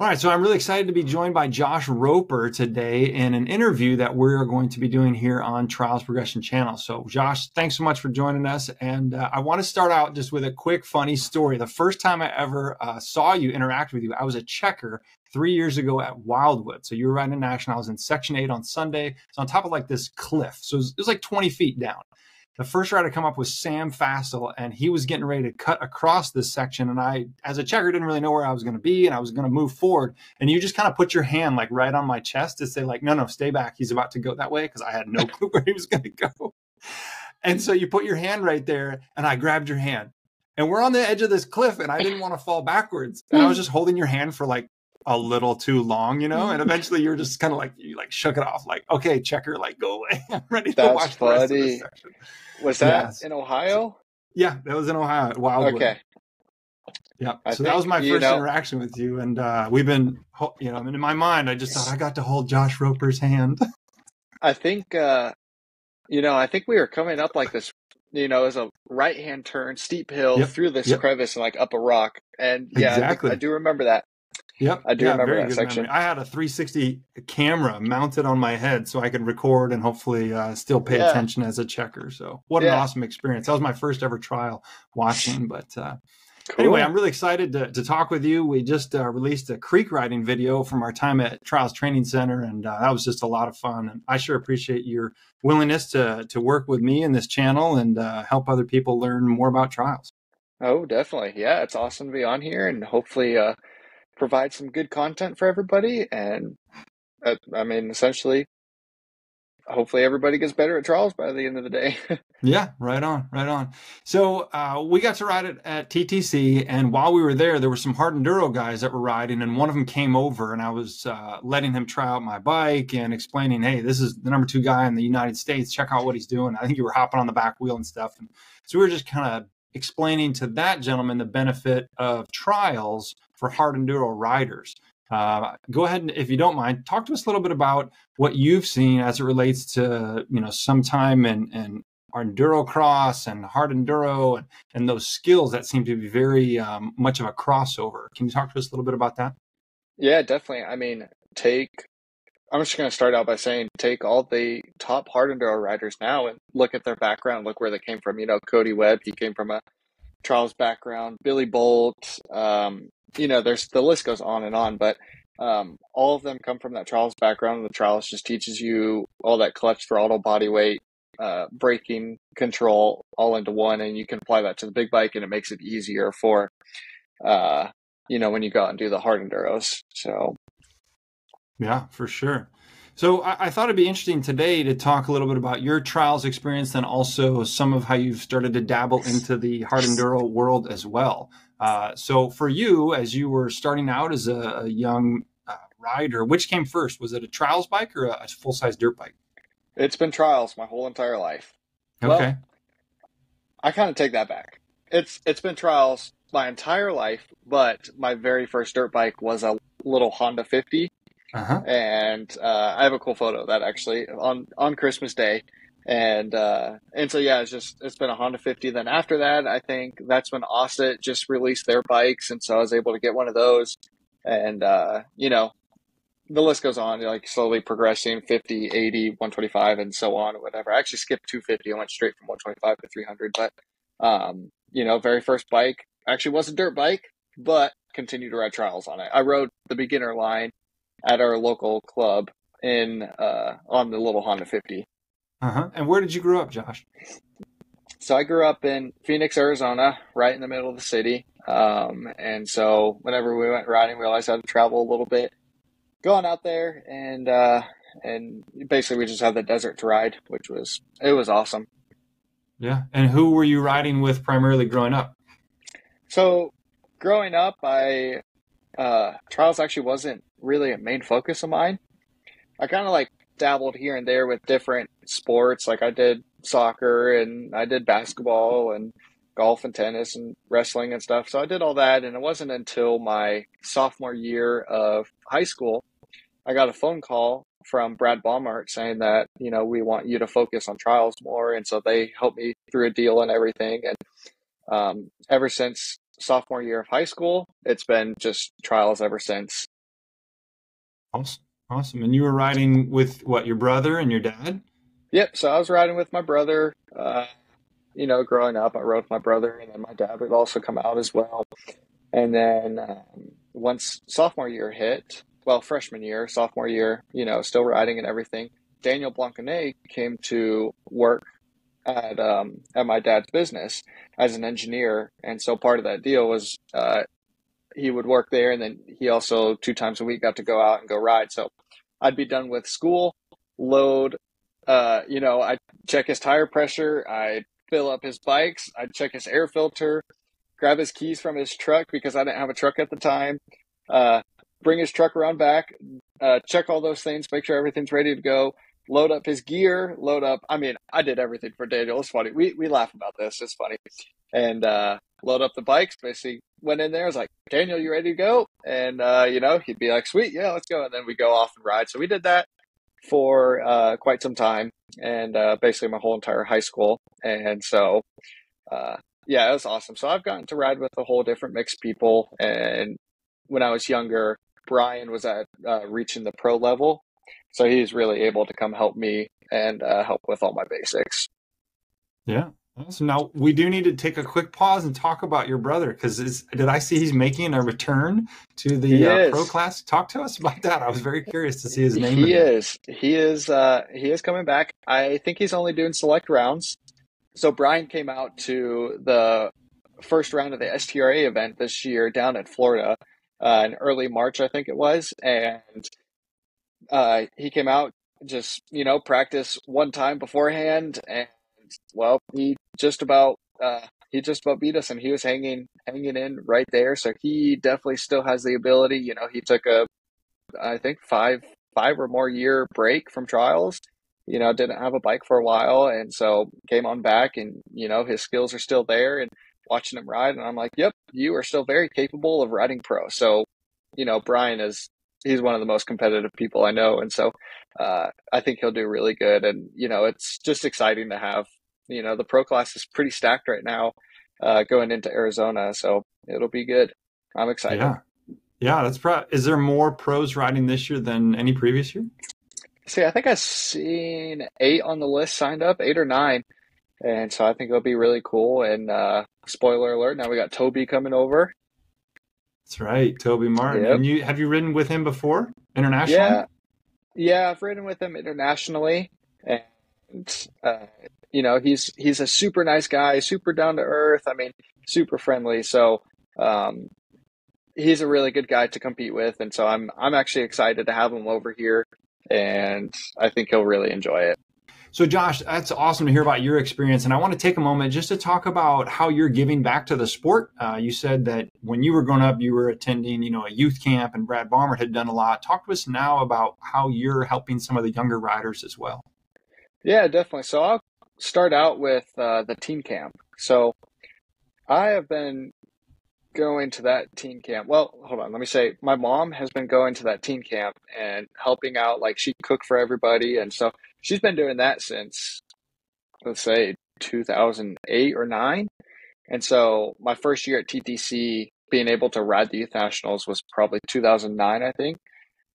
All right, so I'm really excited to be joined by Josh Roper today in an interview that we're going to be doing here on Trials Progression Channel. So, Josh, thanks so much for joining us. And uh, I want to start out just with a quick, funny story. The first time I ever uh, saw you interact with you, I was a checker three years ago at Wildwood. So you were riding a national. I was in Section 8 on Sunday. It's on top of like this cliff. So it was, it was like 20 feet down the first rider to come up was Sam Fassel, and he was getting ready to cut across this section. And I, as a checker, didn't really know where I was going to be, and I was going to move forward. And you just kind of put your hand like right on my chest to say like, no, no, stay back. He's about to go that way because I had no clue where he was going to go. And so you put your hand right there, and I grabbed your hand. And we're on the edge of this cliff, and I didn't want to fall backwards. And I was just holding your hand for like a little too long, you know, and eventually you're just kind of like you like shook it off, like okay, checker, like go away. I'm ready That's to watch funny. the rest of the section. Was that Yes. in Ohio? Yeah, that was in Ohio Wildwood. Okay. Yeah. I so that was my first know- interaction with you, and uh, we've been, you know, in my mind, I just thought I got to hold Josh Roper's hand. I think uh you know, I think we were coming up like this you know, as a right hand turn, steep hill Yep, through this yep. crevice and like up a rock. And yeah, I Exactly. I, do remember that. Yep. I do yeah, remember very that good section. memory. I had a 360 camera mounted on my head so I could record and hopefully uh, still pay Yeah. attention as a checker. So what an awesome experience. That was my first ever trial watching, but uh, Cool. Anyway, I'm really excited to, to talk with you. We just uh, released a creek riding video from our time at Trials Training Center, and uh, that was just a lot of fun. And I sure appreciate your willingness to to work with me in this channel and uh, help other people learn more about trials. Oh, definitely. Yeah, it's awesome to be on here and hopefully uh provide some good content for everybody and uh, I mean, essentially hopefully everybody gets better at trials by the end of the day. Yeah, right on, right on. So uh, we got to ride it at TTC, and while we were there, there were some hard enduro guys that were riding, and one of them came over, and I was uh, letting him try out my bike and explaining, "Hey, this is the number two guy in the United States. Check out what he's doing." I think you were hopping on the back wheel and stuff, and so we were just kind of explaining to that gentleman the benefit of trials for hard enduro riders. Uh, go ahead and, if you don't mind, talk to us a little bit about what you've seen as it relates to you know some time and and enduro cross and hard enduro and, and those skills that seem to be very um, much of a crossover. Can you talk to us a little bit about that? Yeah, definitely. I mean, take. I'm just going to start out by saying take all the top hard enduro riders now and look at their background, look where they came from. You know, Cody Webb, he came from a trials background. Billy Bolt, um, you know, there's the list goes on and on, but um, all of them come from that trials background. The trials just teaches you all that clutch throttle, body weight, uh, braking control all into one, and you can apply that to the big bike, and it makes it easier for, uh, you know, when you go out and do the hard enduros. So Yeah, for sure. So I, I thought it'd be interesting today to talk a little bit about your trials experience and also some of how you've started to dabble into the hard enduro world as well. Uh, so for you, as you were starting out as a, a young uh, rider, which came first? Was it a trials bike or a, a full size dirt bike? it's been trials my whole entire life. Well, Okay. I kind of take that back. It's it's been trials my entire life, but my very first dirt bike was a little Honda 50, uh huh. and uh, I have a cool photo of that actually on on Christmas Day, and uh, and so yeah, it's just it's been a Honda 50. Then after that, I think that's when OSET just released their bikes, and so I was able to get one of those, and uh, you know. The list goes on, like slowly progressing 50, 80, 125, and so on, whatever. I actually skipped 250 and went straight from 125 to 300. But, um, you know, very first bike actually was a dirt bike, but continued to ride trials on it. I rode the beginner line at our local club in uh, on the little Honda 50. Uh huh. And where did you grow up, Josh? So I grew up in Phoenix, Arizona, right in the middle of the city. Um, and so whenever we went riding, we always had to travel a little bit, going out there and uh, and basically we just had the desert to ride, which was it was awesome. Yeah. And who were you riding with primarily growing up? So growing up, I uh, trials actually wasn't really a main focus of mine. I kind of like dabbled here and there with different sports. Like I did soccer and I did basketball and golf and tennis and wrestling and stuff. So I did all that. And it wasn't until my sophomore year of high school, I got a phone call from Brad Balmer saying that, you know, we want you to focus on trials more. And so they helped me through a deal and everything. And um, ever since sophomore year of high school, it's been just trials ever since. Awesome. Awesome. And you were riding with what, your brother and your dad? Yep. So I was riding with my brother. Uh, you know, growing up, I rode with my brother, and then my dad would also come out as well. And then um, once sophomore year hit, well, freshman year, sophomore year, you know, still riding and everything. Daniel Blanc-Gonnet came to work at um, at my dad's business as an engineer, and so part of that deal was uh, he would work there, and then he also two times a week got to go out and go ride. So I'd be done with school, load, uh, you know, I check his tire pressure, I fill up his bikes, I check his air filter, grab his keys from his truck because I didn't have a truck at the time, uh, bring his truck around back, uh, check all those things, make sure everything's ready to go, load up his gear, load up. I mean, I did everything for Daniel. It's funny. We we laugh about this. It's funny, and uh, load up the bikes. Basically, went in there. I was like, Daniel, you ready to go? And uh, you know, he'd be like, Sweet, yeah, let's go. And then we go off and ride. So we did that for uh, quite some time, and uh, basically my whole entire high school. And so, uh, yeah, it was awesome. So I've gotten to ride with a whole different mix of people. And when I was younger, Brian was at uh, reaching the pro level, so he's really able to come help me and uh, help with all my basics. Yeah. Awesome. Now we do need to take a quick pause and talk about your brother because did I see he's making a return to the uh, pro class? Talk to us about that. I was very curious to see his name. He is. He is. Uh, he is coming back. I think he's only doing select rounds. So Brian came out to the first round of the STRA event this year down in Florida uh, in early March, I think it was, and uh, he came out just you know practice one time beforehand, and well, he just about uh, he just about beat us, and he was hanging hanging in right there. So he definitely still has the ability. You know, he took a I think five five or more year break from trials. You know, didn't have a bike for a while, and so came on back, and you know his skills are still there, and watching him ride, and I'm like, yep, you are still very capable of riding pro. So, you know, Brian is he's one of the most competitive people I know, and so uh, I think he'll do really good. And you know, it's just exciting to have. You know, the pro class is pretty stacked right now, uh, going into Arizona, so it'll be good. I'm excited. Yeah, yeah. That's pro. Is there more pros riding this year than any previous year? See, I think I've seen eight on the list signed up, eight or nine, and so I think it'll be really cool. And uh, spoiler alert: now we got Toby coming over. That's right, Toby Martyn. Yep. And you have you ridden with him before internationally? Yeah, yeah, I've ridden with him internationally, and uh, you know he's he's a super nice guy, super down to earth. I mean, super friendly. So um, he's a really good guy to compete with, and so I'm I'm actually excited to have him over here, and I think he'll really enjoy it. So, Josh, that's awesome to hear about your experience. And I want to take a moment just to talk about how you're giving back to the sport. Uh, you said that when you were growing up, you were attending, you know, a youth camp, and Brad Balmer had done a lot. Talk to us now about how you're helping some of the younger riders as well. Yeah, definitely. So I'll start out with uh, the teen camp. So I have been going to that teen camp. Well, hold on. Let me say, my mom has been going to that teen camp and helping out. Like she cooked for everybody, and so she's been doing that since let's say 2008 or nine. And so my first year at TTC, being able to ride the youth nationals was probably 2009, I think.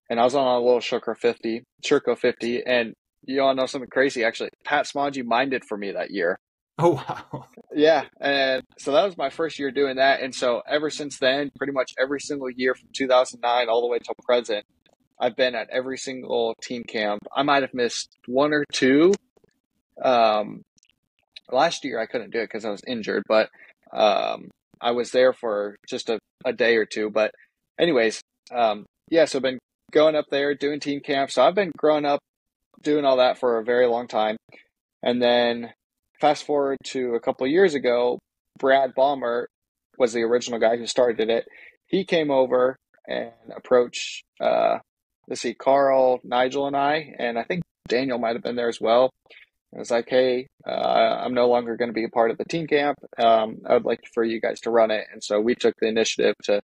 And I was on a little Sherco 50, Sherco 50, and you all know something crazy. Actually, Pat Smage minded for me that year. Oh wow! Yeah, and so that was my first year doing that, and so ever since then, pretty much every single year from 2009 all the way till present, I've been at every single team camp. I might have missed one or two. Um, last year I couldn't do it because I was injured, but um, I was there for just a, a day or two. But anyways, um, yeah, so I've been going up there doing team camp. So I've been growing up doing all that for a very long time, and then fast forward to a couple years ago, Brad Balmer was the original guy who started it. He came over and approached, uh, let's see, Carl, Nigel, and I, and I think Daniel might have been there as well. I was like, hey, uh, I'm no longer going to be a part of the team camp. Um, I would like for you guys to run it. And so we took the initiative to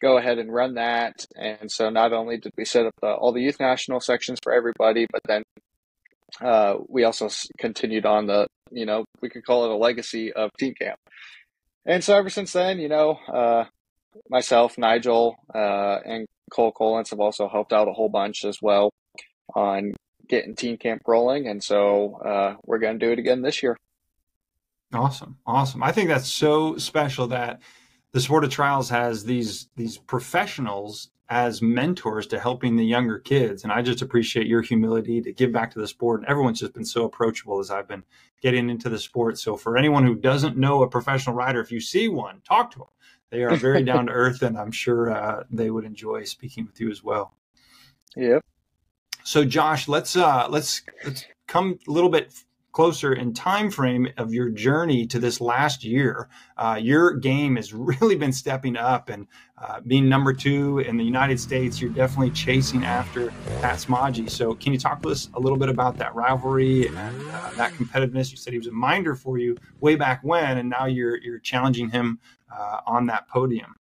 go ahead and run that. And so not only did we set up the, all the youth national sections for everybody, but then uh, we also continued on the, you know, we could call it a legacy of Team Camp. And so ever since then, you know, uh, myself, Nigel, uh, and Cole Collins have also helped out a whole bunch as well on getting team camp rolling. And so uh, we're going to do it again this year. Awesome. Awesome. I think that's so special that the sport of trials has these these professionals as mentors to helping the younger kids. And I just appreciate your humility to give back to the sport. And everyone's just been so approachable as I've been getting into the sport. So for anyone who doesn't know a professional rider, if you see one, talk to them. They are very down to earth, and I'm sure uh, they would enjoy speaking with you as well. Yep. So Josh, let's uh, let's let's come a little bit closer in time frame of your journey to this last year. Uh, your game has really been stepping up and uh, being number two in the united states you're definitely chasing after pat smage so can you talk to us a little bit about that rivalry and uh, that competitiveness? You said he was a minder for you way back when and now you're you're challenging him uh, on that podium.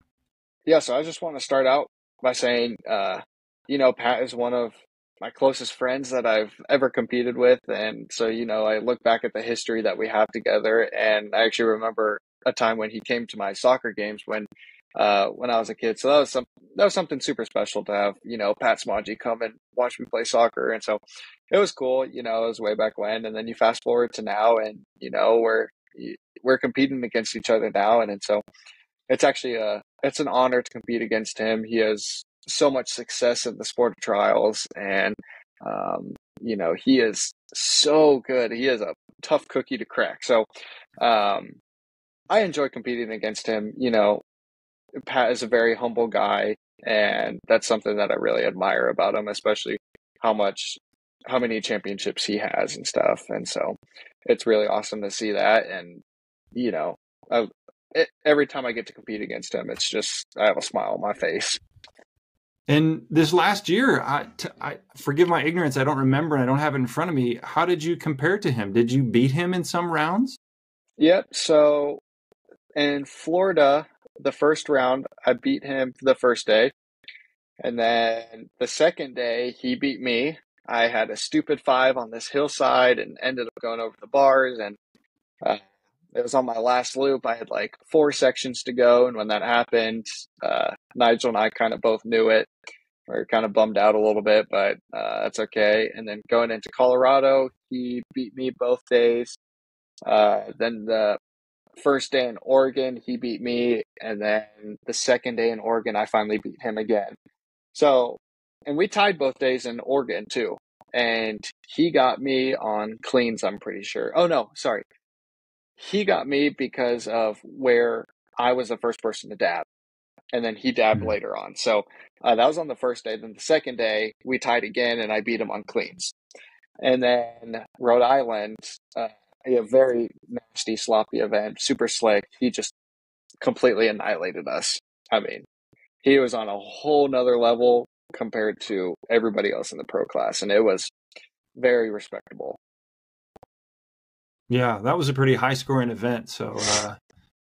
Yeah so i just want to start out by saying uh, you know pat is one of my closest friends that I've ever competed with. And so, you know, I look back at the history that we have together. And I actually remember a time when he came to my soccer games when uh, when I was a kid. So that was some that was something super special to have, you know, Pat Smage come and watch me play soccer. And so it was cool, you know, it was way back when. And then you fast forward to now and, you know, we're we're competing against each other now. And, and so it's actually a it's an honor to compete against him. He has so much success in the sport of trials and um, you know he is so good. He is a tough cookie to crack. So um, i enjoy competing against him. You know pat is a very humble guy and that's something that i really admire about him especially how much how many championships he has and stuff. And so it's really awesome to see that. And you know I, it, every time i get to compete against him it's just i have a smile on my face and this last year, I, t- I forgive my ignorance. I don't remember, and I don't have it in front of me. How did you compare to him? Did you beat him in some rounds? Yep. So in Florida, the first round, I beat him the first day, and then the second day, he beat me. I had a stupid five on this hillside and ended up going over the bars, and uh, it was on my last loop. I had like four sections to go, and when that happened, uh, Nigel and I kind of both knew it. We are kind of bummed out a little bit, but uh, that's okay. And then going into Colorado, he beat me both days. Uh, then the first day in Oregon, he beat me, and then the second day in Oregon, I finally beat him again. So, and we tied both days in Oregon too. And he got me on cleans, I'm pretty sure. Oh no, sorry he got me because of where I was the first person to dab, and then he dabbed mm-hmm. later on. So uh, that was on the first day. Then the second day we tied again, and I beat him on cleans. And then Rhode Island, uh, a very nasty, sloppy event, super slick. He just completely annihilated us. I mean, he was on a whole nother level compared to everybody else in the pro class, and it was very respectable. Yeah, that was a pretty high scoring event. So uh,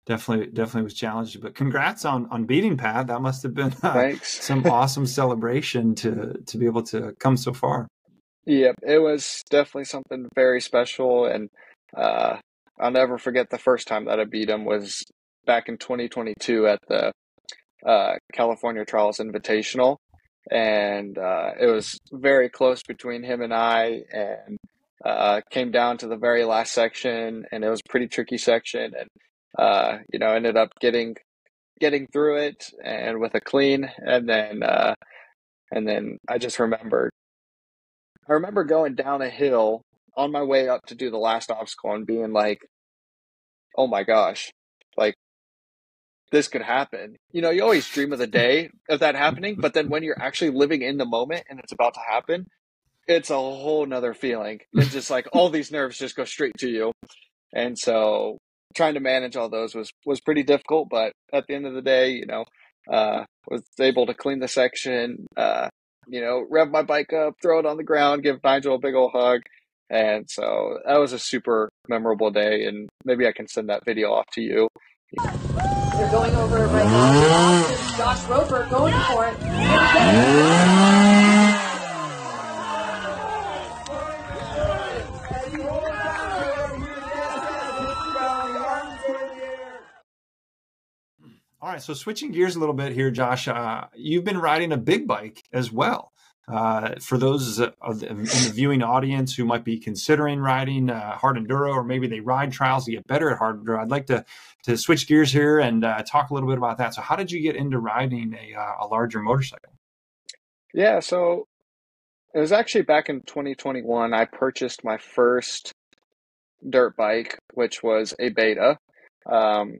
definitely, definitely was challenging. But congrats on on beating Pat. That must have been uh, some awesome celebration to to be able to come so far. Yep, it was definitely something very special, and uh, I'll never forget the first time that I beat him was back in 2022 at the uh, California Trials Invitational, and uh, it was very close between him and I, and uh, came down to the very last section, and it was a pretty tricky section, and uh, you know ended up getting getting through it and with a clean, and then uh, and then I just remembered. I remember going down a hill on my way up to do the last obstacle and being like, "Oh my gosh, like this could happen. You know, you always dream of the day of that happening, but then when you're actually living in the moment and it's about to happen, it's a whole nother feeling. It's just like all these nerves just go straight to you. And so trying to manage all those was was pretty difficult, but at the end of the day, you know, uh was able to clean the section, uh, you know, rev my bike up, throw it on the ground, give Nigel a big old hug. And so that was a super memorable day and maybe I can send that video off to you. They're going over right now. Josh Roper going for it. All right. So switching gears a little bit here, Josh, uh, you've been riding a big bike as well. Uh, for those in the viewing audience who might be considering riding uh, hard enduro, or maybe they ride trials to get better at hard enduro, I'd like to to switch gears here and uh, talk a little bit about that. So, how did you get into riding a, uh, a larger motorcycle? Yeah, so it was actually back in 2021. I purchased my first dirt bike, which was a Beta. Um,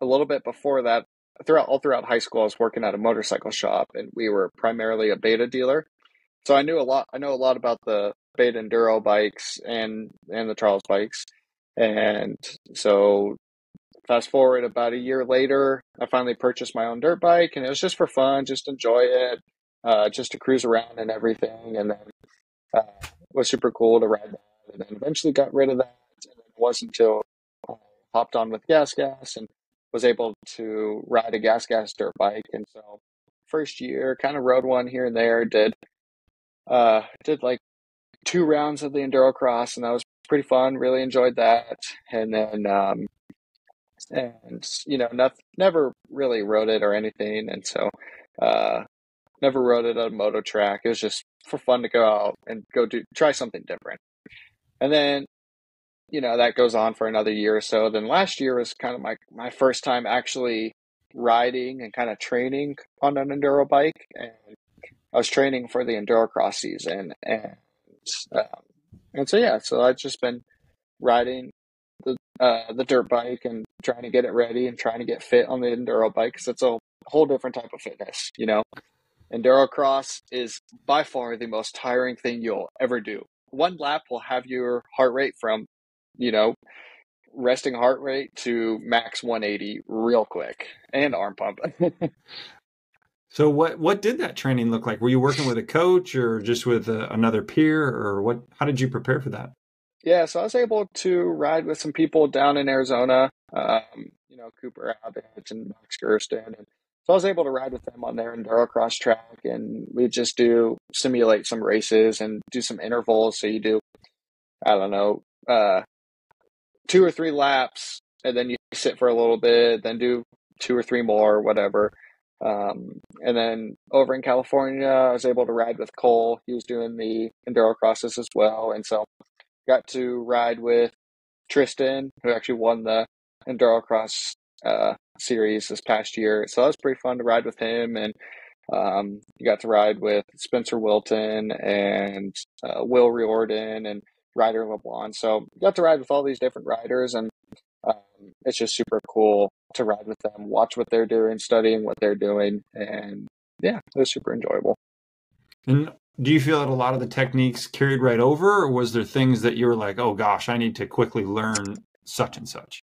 a little bit before that, throughout all throughout high school, I was working at a motorcycle shop, and we were primarily a Beta dealer. So I knew a lot. I know a lot about the Beta enduro bikes and and the trials bikes, and so fast forward about a year later, I finally purchased my own dirt bike, and it was just for fun, just enjoy it, uh, just to cruise around and everything. And then uh, it was super cool to ride that, and then eventually got rid of that. And it wasn't until I hopped on with Gas Gas and was able to ride a gas gas dirt bike. And so first year, kind of rode one here and there. Did uh, did like two rounds of the enduro cross, and that was pretty fun. Really enjoyed that. And then um, and you know, never really rode it or anything. And so uh, never rode it on a moto track. It was just for fun to go out and go do try something different. And then you know that goes on for another year or so. Then last year was kind of my my first time actually riding and kind of training on an enduro bike and i was training for the enduro cross season and um, and so yeah so i've just been riding the uh, the dirt bike and trying to get it ready and trying to get fit on the enduro bike because it's a whole different type of fitness you know? Enduro cross is by far the most tiring thing you'll ever do. One lap will have your heart rate from you know, resting heart rate to max 180 real quick and arm pump. so what what did that training look like? Were you working with a coach or just with a, another peer or what how did you prepare for that? Yeah, so I was able to ride with some people down in Arizona, um, you know, Cooper Abbott and Max Gersten. And so I was able to ride with them on their enduro cross track and we just do simulate some races and do some intervals. So you do, I don't know, uh, two or three laps and then you sit for a little bit, then do two or three more, whatever. Um, and then over in California, I was able to ride with Cole. He was doing the enduro crosses as well, and so got to ride with Trystan, who actually won the enduro cross uh, series this past year. So that was pretty fun to ride with him, and um, you got to ride with Spencer Wilton and uh, Will Riordan and Ryder LeBlanc. So you got to ride with all these different riders, and um, it's just super cool to ride with them, watch what they're doing, studying what they're doing, and yeah, it was super enjoyable. And do you feel that a lot of the techniques carried right over, or was there things that you were like, oh gosh, I need to quickly learn such and such?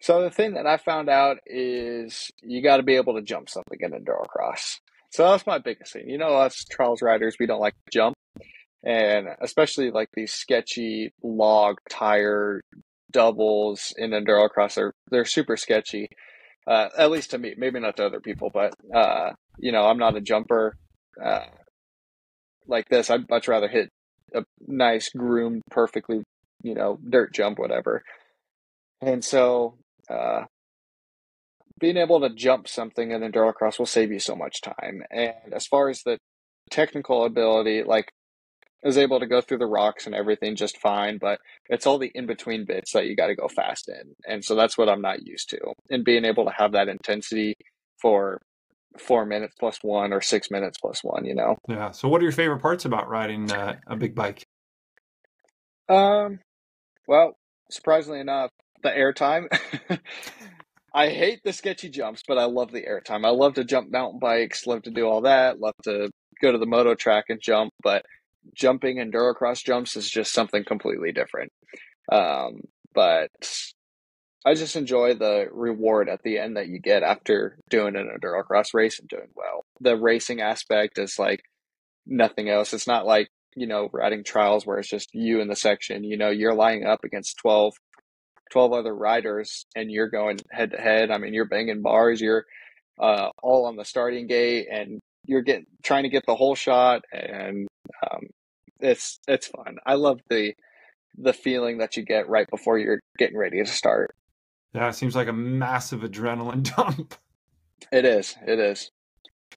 So the thing that I found out is you got to be able to jump something in enduro cross. So that's my biggest thing. You know, us trials riders, we don't like to jump and especially like these sketchy log tire doubles in enduro cross are they're super sketchy. Uh, at least to me maybe not to other people but uh, you know i'm not a jumper uh, like this. I'd much rather hit a nice groomed perfectly you know dirt jump whatever. And so uh, being able to jump something in enduro cross will save you so much time. And as far as the technical ability like is able to go through the rocks and everything just fine, but it's all the in between bits that you got to go fast in. And so that's what I'm not used to. And being able to have that intensity for four minutes plus one or six minutes plus one, you know? Yeah. So what are your favorite parts about riding uh, a big bike? Um, well, surprisingly enough, the airtime. I hate the sketchy jumps, but I love the airtime. I love to jump mountain bikes, love to do all that, love to go to the moto track and jump, but jumping endurocross jumps is just something completely different. Um, but I just enjoy the reward at the end that you get after doing an endurocross race and doing well. The racing aspect is like nothing else. It's not like, you know, riding trials where it's just you in the section. You know, you're lining up against 12, 12 other riders and you're going head to head. I mean, you're banging bars, you're uh, all on the starting gate and you're getting trying to get the whole shot and um, it's it's fun. I love the the feeling that you get right before you're getting ready to start. Yeah, it seems like a massive adrenaline dump. It is. It is.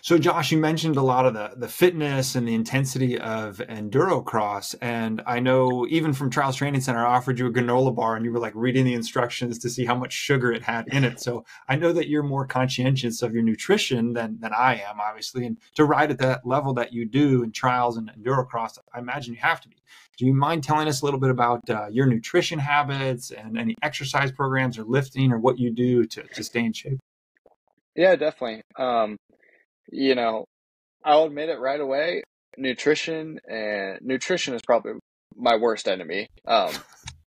So, Josh, you mentioned a lot of the the fitness and the intensity of endurocross, and I know even from Trials Training Center, I offered you a granola bar, and you were like reading the instructions to see how much sugar it had in it. So, I know that you're more conscientious of your nutrition than than I am, obviously, and to ride at that level that you do in trials and endurocross, I imagine you have to be. Do you mind telling us a little bit about uh, your nutrition habits and any exercise programs or lifting or what you do to to stay in shape? Yeah, definitely. Um, you know, I'll admit it right away. Nutrition and nutrition is probably my worst enemy. Um,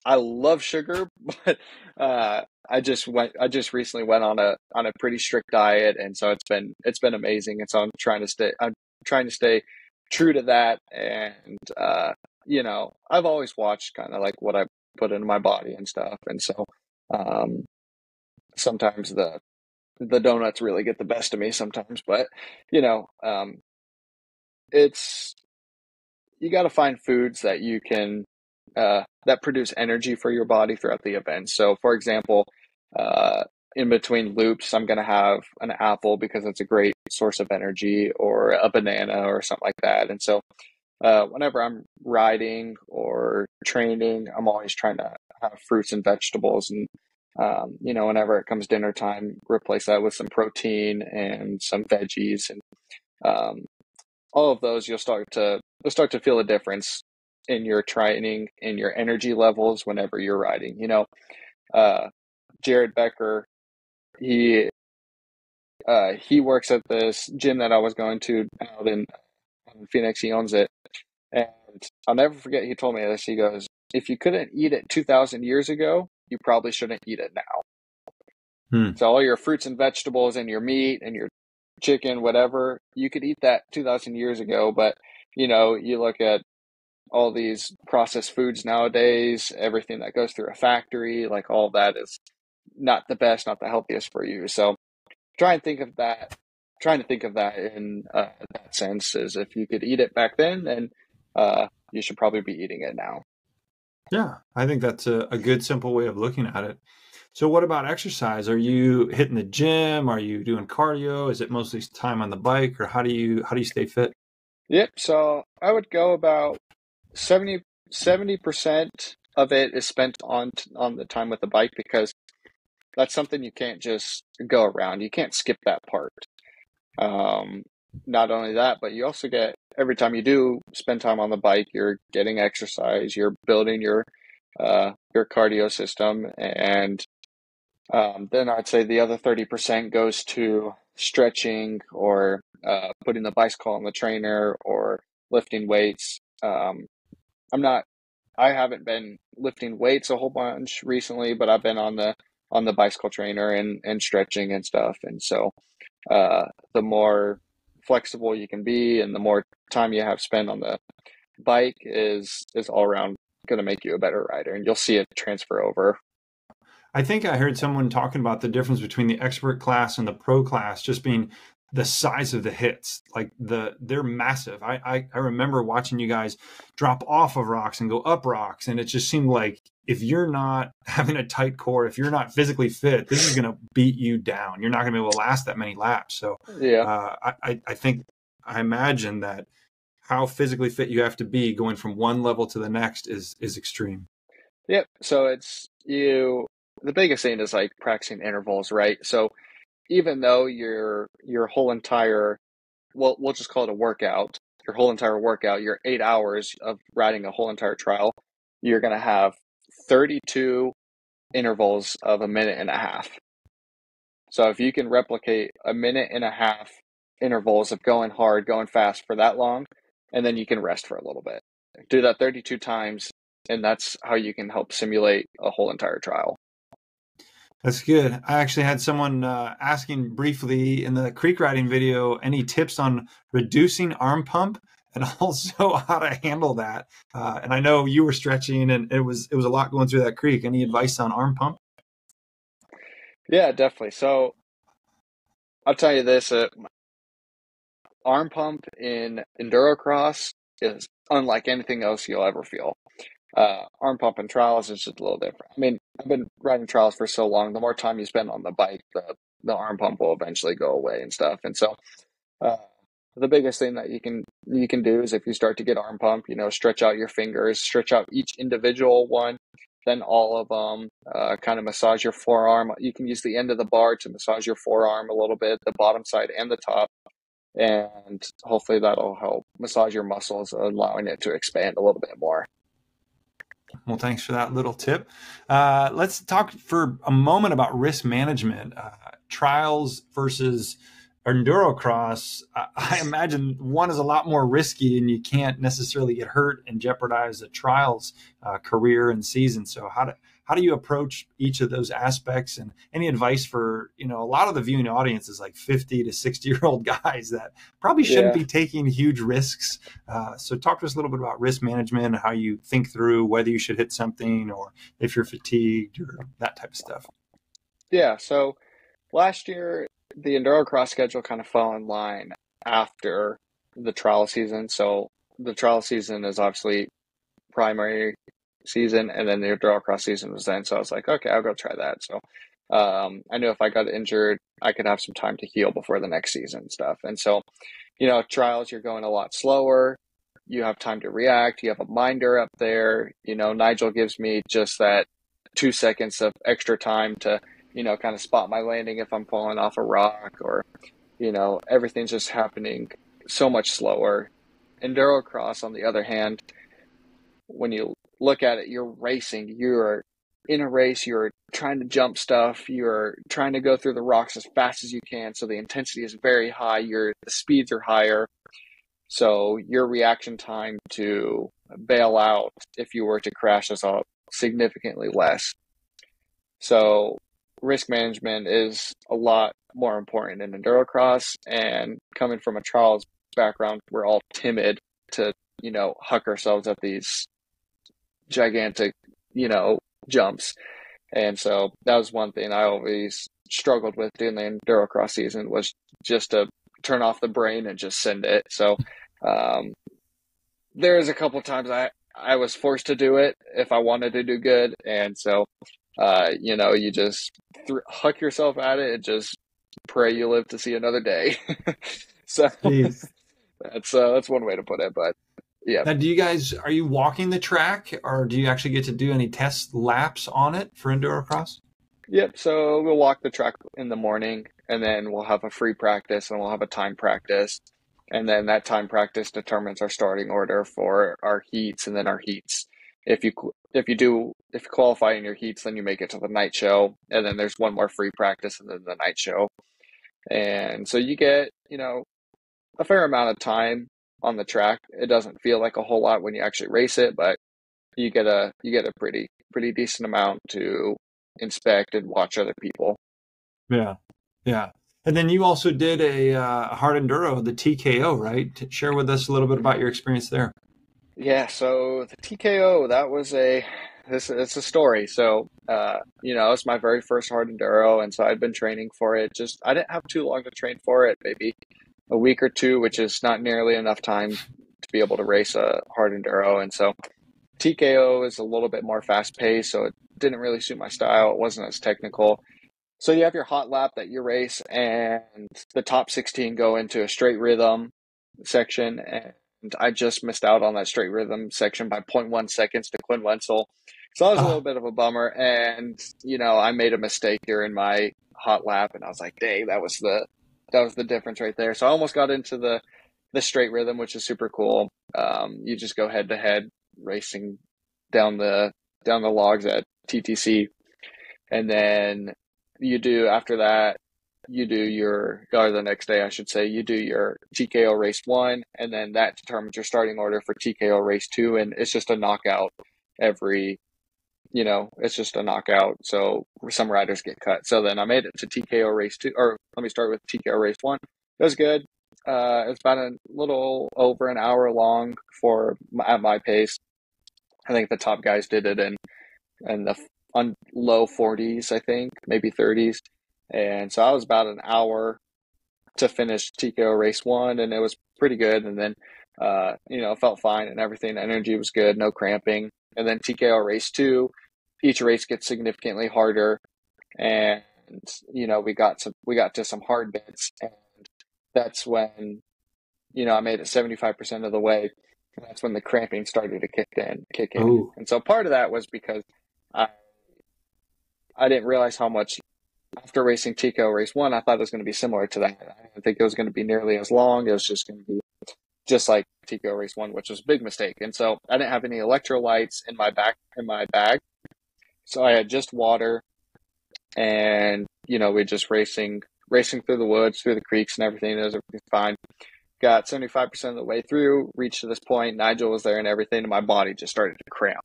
I love sugar, but uh, I just went. I just recently went on a on a pretty strict diet, and so it's been it's been amazing. And so I'm trying to stay. I'm trying to stay true to that. And uh, you know, I've always watched kind of like what I put into my body and stuff. And so um, sometimes the the donuts really get the best of me sometimes, but you know, um, it's you got to find foods that you can uh, that produce energy for your body throughout the event. So, for example, uh, in between loops, I'm going to have an apple because it's a great source of energy, or a banana, or something like that. And so, uh, whenever I'm riding or training, I'm always trying to have fruits and vegetables and um, you know, whenever it comes dinner time, replace that with some protein and some veggies, and um, all of those, you'll start to you'll start to feel a difference in your training, in your energy levels whenever you're riding. You know, uh, Jared Becker, he uh, he works at this gym that I was going to out in, in Phoenix. He owns it, and I'll never forget. He told me this. He goes, "If you couldn't eat it two thousand years ago, you probably shouldn't eat it now. Hmm. So all your fruits and vegetables and your meat and your chicken, whatever, you could eat that 2000 years ago. But, you know, you look at all these processed foods nowadays, everything that goes through a factory, like all that is not the best, not the healthiest for you. So try and think of that, trying to think of that in uh, that sense is if you could eat it back then, then uh, you should probably be eating it now. Yeah, I think that's a, a good, simple way of looking at it. So, what about exercise? Are you hitting the gym? Are you doing cardio? Is it mostly time on the bike, or how do you how do you stay fit? Yep. So I would go about 70 percent of it is spent on on the time with the bike because that's something you can't just go around. You can't skip that part. Um, not only that, but you also get every time you do spend time on the bike, you're getting exercise, you're building your uh, your cardio system, and um, then I'd say the other thirty percent goes to stretching or uh, putting the bicycle on the trainer or lifting weights. Um, I'm not. I haven't been lifting weights a whole bunch recently, but I've been on the on the bicycle trainer and and stretching and stuff. And so, uh, the more flexible you can be and the more time you have spent on the bike is is all around going to make you a better rider and you'll see it transfer over. I think I heard someone talking about the difference between the expert class and the pro class just being the size of the hits like the they're massive. I, I, I remember watching you guys drop off of rocks and go up rocks and it just seemed like if you're not having a tight core if you're not physically fit this is going to beat you down. You're not going to be able to last that many laps. So yeah. uh, I, I think i imagine that how physically fit you have to be going from one level to the next is is extreme. Yep. So it's you the biggest thing is like practicing intervals right? So even though your your whole entire well we'll just call it a workout your whole entire workout your eight hours of riding a whole entire trial you're going to have 32 intervals of a minute and a half. So if you can replicate a minute and a half intervals of going hard going fast for that long and then you can rest for a little bit. Do that 32 times and that's how you can help simulate a whole entire trial that's good. I actually had someone uh, asking briefly in the creek riding video any tips on reducing arm pump and also how to handle that. Uh, and I know you were stretching, and it was it was a lot going through that creek. Any advice on arm pump? Yeah, definitely. So I'll tell you this: uh, arm pump in endurocross is unlike anything else you'll ever feel uh, arm pump and trials is just a little different. I mean, I've been riding trials for so long. The more time you spend on the bike, the the arm pump will eventually go away and stuff. And so, uh, the biggest thing that you can you can do is if you start to get arm pump, you know, stretch out your fingers, stretch out each individual one, then all of them. Uh, kind of massage your forearm. You can use the end of the bar to massage your forearm a little bit, the bottom side and the top, and hopefully that'll help massage your muscles, allowing it to expand a little bit more. Well, thanks for that little tip. Uh, let's talk for a moment about risk management, uh, trials versus endurocross. I, I imagine one is a lot more risky, and you can't necessarily get hurt and jeopardize a trials uh, career and season. So, how do how do you approach each of those aspects? And any advice for you know a lot of the viewing audience is like 50 to 60 year old guys that probably shouldn't yeah. be taking huge risks. Uh, so talk to us a little bit about risk management and how you think through whether you should hit something or if you're fatigued or that type of stuff. Yeah so last year the enduro cross schedule kind of fell in line after the trial season. So the trial season is obviously primary season, and then the draw cross season was then. So I was like, okay, I'll go try that. So um, I knew if I got injured, I could have some time to heal before the next season and stuff. And so, you know, trials, you're going a lot slower. You have time to react. You have a minder up there. You know, Nigel gives me just that two seconds of extra time to, you know, kind of spot my landing if I'm falling off a rock or, you know, everything's just happening so much slower. Enduro cross, on the other hand, when you look at it, you're racing. You're in a race. You're trying to jump stuff. You're trying to go through the rocks as fast as you can. So the intensity is very high. Your the speeds are higher. So your reaction time to bail out if you were to crash is all significantly less. So risk management is a lot more important in endurocross. And coming from a trials background, we're all timid to you know huck ourselves at these gigantic, you know, jumps. And so that was one thing I always struggled with during the endurocross season was just to turn off the brain and just send it. So um, there's a couple times I I was forced to do it if I wanted to do good, and so uh, you know you just th- huck yourself at it and just pray you live to see another day. so Jeez. that's uh, that's one way to put it, but yeah. Now, do you guys are you walking the track, or do you actually get to do any test laps on it for endurocross? Yep. So we'll walk the track in the morning, and then we'll have a free practice, and we'll have a time practice, and then that time practice determines our starting order for our heats, and then our heats. If you if you do if you qualify in your heats, then you make it to the night show, and then there's one more free practice, and then the night show, and so you get you know a fair amount of time on the track. It doesn't feel like a whole lot when you actually race it, but you get a you get a pretty pretty decent amount to inspect and watch other people. Yeah, yeah. And then you also did a uh, hard enduro, the TKO, right? Share with us a little bit about your experience there. Yeah, so the TKO that was a this it's a story. So uh, you know, it's my very first hard enduro, and so I'd been training for it. Just I didn't have too long to train for it, maybe a week or two, which is not nearly enough time to be able to race a hard enduro. And so TKO is a little bit more fast paced, so it didn't really suit my style. It wasn't as technical. So you have your hot lap that you race, and the top 16 go into a straight rhythm section. And I just missed out on that straight rhythm section by 0.1 seconds to Quinn Wentzel. So that was a little ah. bit of a bummer. And, you know, I made a mistake during my hot lap, and I was like, dang, that was the that was the difference right there. So I almost got into the the straight rhythm, which is super cool. Um, you just go head to head racing down the down the logs at TTC, and then you do after that you do your or the next day I should say you do your TKO race one, and then that determines your starting order for TKO race two, and it's just a knockout every you know, it's just a knockout. So some riders get cut. So then I made it to TKO race two, or let me start with TKO race one. It was good. Uh, it was about a little over an hour long for at my pace. I think the top guys did it in in the on low 40s, I think, maybe 30s. And so I was about an hour to finish TKO race one, and it was pretty good. And then, uh, you know, felt fine and everything. Energy was good, no cramping. And then TKO race two, each race gets significantly harder. And you know we got some we got to some hard bits, and that's when you know I made it seventy five percent of the way, and that's when the cramping started to kick in, kick in, Ooh. and so part of that was because I I didn't realize how much after racing TKO race one, I thought it was going to be similar to that. I didn't think it was going to be nearly as long. It was just going to be just like TKO race one, which was a big mistake. And so I didn't have any electrolytes in my back in my bag. So I had just water and you know, we just racing racing through the woods, through the creeks and everything. It was fine. Got 75% of the way through, reached to this point. Nigel was there and everything, and my body just started to cramp.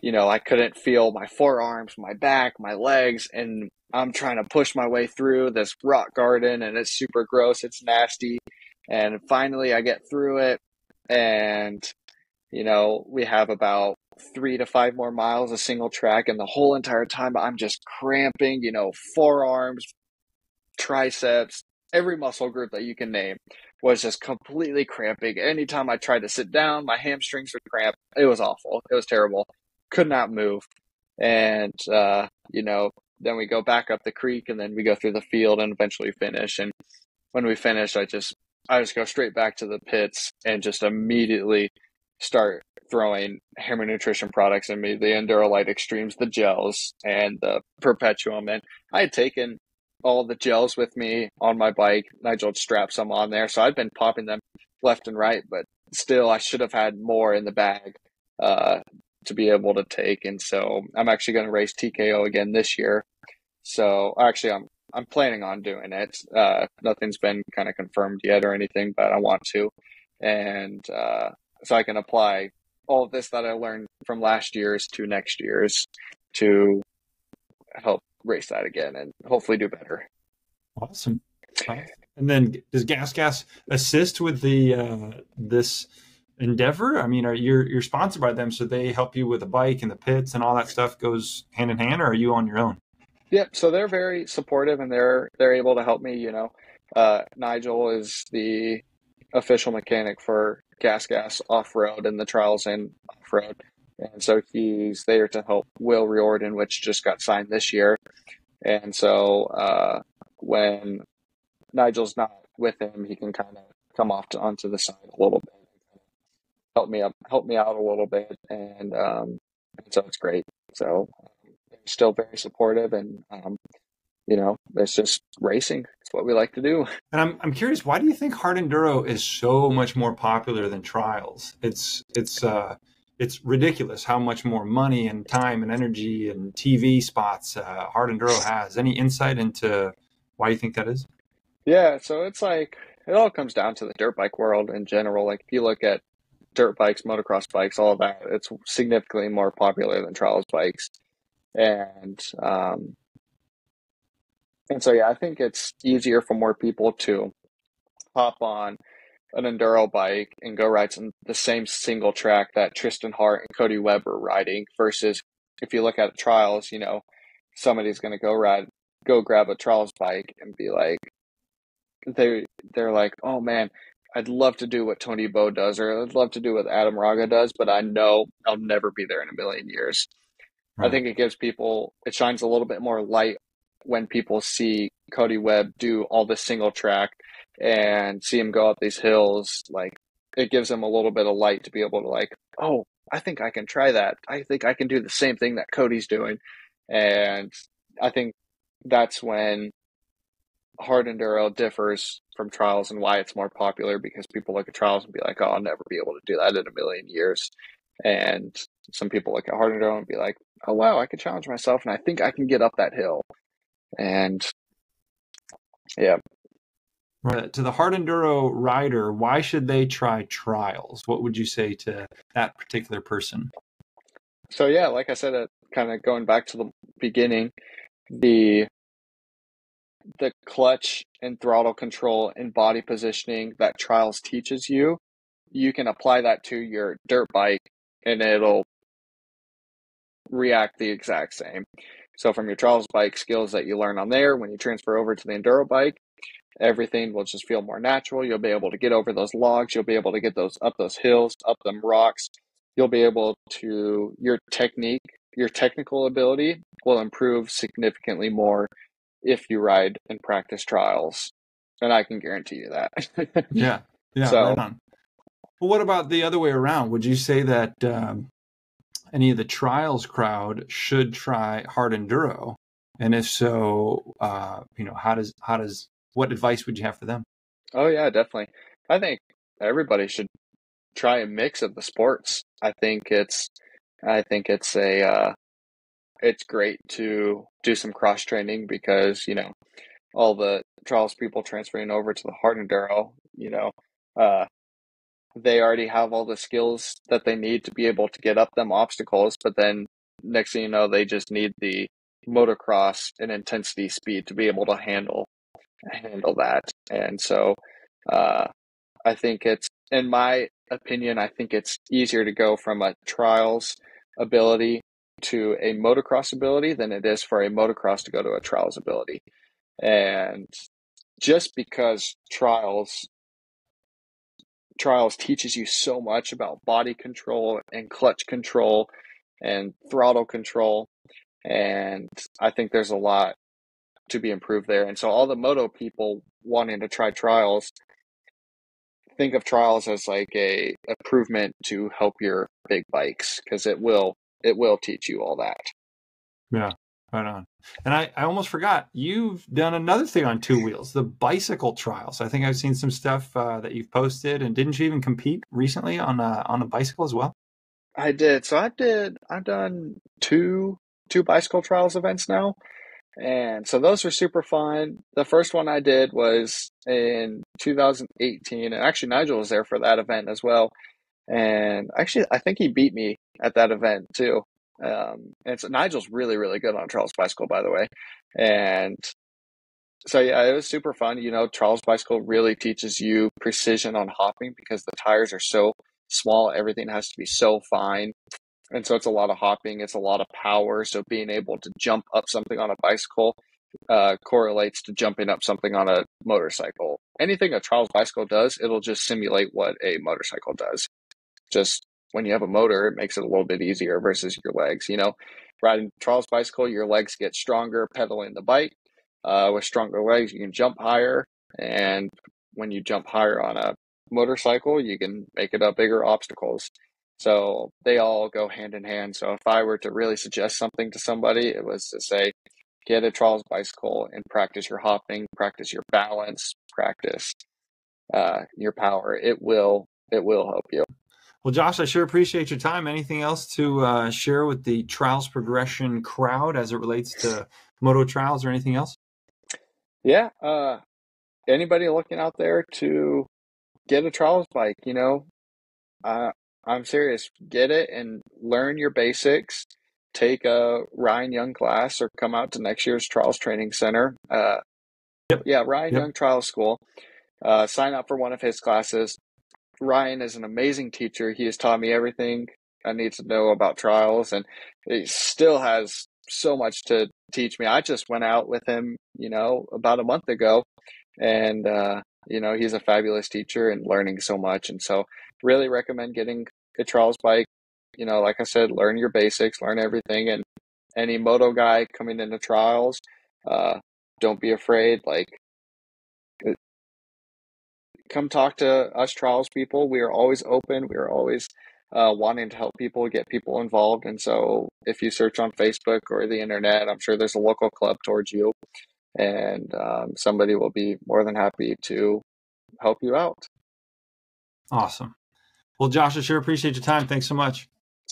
You know, I couldn't feel my forearms, my back, my legs, and I'm trying to push my way through this rock garden and it's super gross. It's nasty. And finally I get through it and, you know, we have about three to five more miles, a single track. And the whole entire time I'm just cramping, you know, forearms, triceps, every muscle group that you can name was just completely cramping. Anytime I tried to sit down, my hamstrings would cramp. It was awful. It was terrible. Could not move. And, uh, you know, then we go back up the creek and then we go through the field and eventually finish. And when we finish, I just I just go straight back to the pits and just immediately start throwing Hammer Nutrition products in me, the Endurolyte Extremes, the gels, and the Perpetuem. And I had taken all the gels with me on my bike. Nigel strapped some on there. So I'd been popping them left and right, but still I should have had more in the bag uh, to be able to take. And so I'm actually going to race TKO again this year. So actually, I'm I'm planning on doing it. Uh, nothing's been kind of confirmed yet or anything, but I want to, and uh, so I can apply all of this that I learned from last year's to next year's to help race that again and hopefully do better. Awesome. And then does Gas Gas assist with the uh, this endeavor? I mean, are you you're sponsored by them, so they help you with the bike and the pits and all that stuff goes hand in hand, or are you on your own? Yep. So they're very supportive and they're they're able to help me. You know, uh, Nigel is the official mechanic for Gas Gas Off Road and the trials and off road, and so he's there to help Will Riordan, which just got signed this year. And so uh, when Nigel's not with him, he can kind of come off to, onto the side a little bit, help me up, help me out a little bit, and um, so it's great. So still very supportive and um, you know it's just racing. It's what we like to do. And I'm, I'm curious why do you think hard enduro is so much more popular than trials? It's it's uh it's ridiculous how much more money and time and energy and tv spots uh, hard enduro has. Any insight into why you think that is? Yeah so it's like it all comes down to the dirt bike world in general. Like if you look at dirt bikes motocross bikes all of that it's significantly more popular than trials bikes. And um, and so yeah, I think it's easier for more people to hop on an enduro bike and go ride some the same single track that Trystan Hart and Cody Webb are riding versus if you look at trials, you know, somebody's going to go ride, go grab a trials bike and be like, they they're like, oh man, I'd love to do what Toni Bou does, or I'd love to do what Adam Raga does, but I know I'll never be there in a million years. Right. I think it gives people it shines a little bit more light when people see Cody Webb do all this single track and see him go up these hills. Like it gives them a little bit of light to be able to like, oh, I think I can try that. I think I can do the same thing that Cody's doing, and I think that's when hard enduro differs from trials and why it's more popular because people look at trials and be like, oh, I'll never be able to do that in a million years. And some people look at hard enduro and be like, oh wow, I could challenge myself and I think I can get up that hill. And yeah. Right. To the hard enduro rider, why should they try trials? What would you say to that particular person? So yeah, like I said, uh, kind of going back to the beginning, the the clutch and throttle control and body positioning that trials teaches you, you can apply that to your dirt bike and it'll react the exact same. So from your trials bike skills that you learn on there, when you transfer over to the enduro bike, everything will just feel more natural. You'll be able to get over those logs. You'll be able to get those up those hills, up them rocks. You'll be able to your technique, your technical ability will improve significantly more if you ride and practice trials, and I can guarantee you that. yeah, yeah, so, right on. Well, what about the other way around? Would you say that um, any of the trials crowd should try hard enduro? And if so, uh, you know, how does how does what advice would you have for them? Oh yeah, definitely. I think everybody should try a mix of the sports. I think it's I think it's a uh, it's great to do some cross training because you know all the trials people transferring over to the hard enduro, you know, uh, they already have all the skills that they need to be able to get up them obstacles, but then next thing you know, they just need the motocross and intensity speed to be able to handle handle that. And so uh, I think it's in my opinion, I think it's easier to go from a trials ability to a motocross ability than it is for a motocross to go to a trials ability. And just because trials trials teaches you so much about body control and clutch control and throttle control and I think there's a lot to be improved there. And so all the moto people wanting to try trials think of trials as like a improvement to help your big bikes because it will it will teach you all that. Yeah, right on. And I, I almost forgot you've done another thing on two wheels, the bicycle trials. I think I've seen some stuff uh, that you've posted, and didn't you even compete recently on a, on a bicycle as well? I did. So I did. I've done two two bicycle trials events now. And so those were super fun. The first one I did was in 2018, and actually Nigel was there for that event as well. And actually, I think he beat me at that event too. Um, and so Nigel's really, really good on Trials bicycle, by the way. And so yeah, it was super fun. You know, Trials bicycle really teaches you precision on hopping because the tires are so small. Everything has to be so fine. And so it's a lot of hopping, it's a lot of power. So being able to jump up something on a bicycle uh, correlates to jumping up something on a motorcycle. Anything a trials bicycle does, it'll just simulate what a motorcycle does. Just when you have a motor, it makes it a little bit easier versus your legs. You know, riding trials bicycle, your legs get stronger pedaling the bike. Uh, with stronger legs, you can jump higher. And when you jump higher on a motorcycle, you can make it up bigger obstacles. So they all go hand in hand. So if I were to really suggest something to somebody, it was to say, get a trials bicycle and practice your hopping, practice your balance, practice uh, your power. It will it will help you. Well, Josh, I sure appreciate your time. Anything else to uh, share with the trials progression crowd as it relates to moto trials or anything else? Yeah. Uh, anybody looking out there to get a trials bike, you know, uh, I'm serious. Get it and learn your basics. Take a Ryan Young class or come out to next year's Trials Training Center. Uh, yep. Yeah, Ryan yep. Young Trials School. Uh, sign up for one of his classes. Ryan is an amazing teacher. He has taught me everything I need to know about trials, and he still has so much to teach me. I just went out with him, you know, about a month ago, and uh, you know, he's a fabulous teacher and learning so much. And so, really recommend getting a trials bike. You know, like I said, learn your basics, learn everything. And any moto guy coming into trials, uh, don't be afraid. Like, come talk to us trials people. We are always open. We are always uh, wanting to help people, get people involved. And so, if you search on Facebook or the internet, I'm sure there's a local club towards you and um, somebody will be more than happy to help you out. Awesome. Well, Josh, I sure appreciate your time. Thanks so much.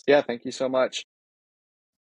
Yeah, thank you so much.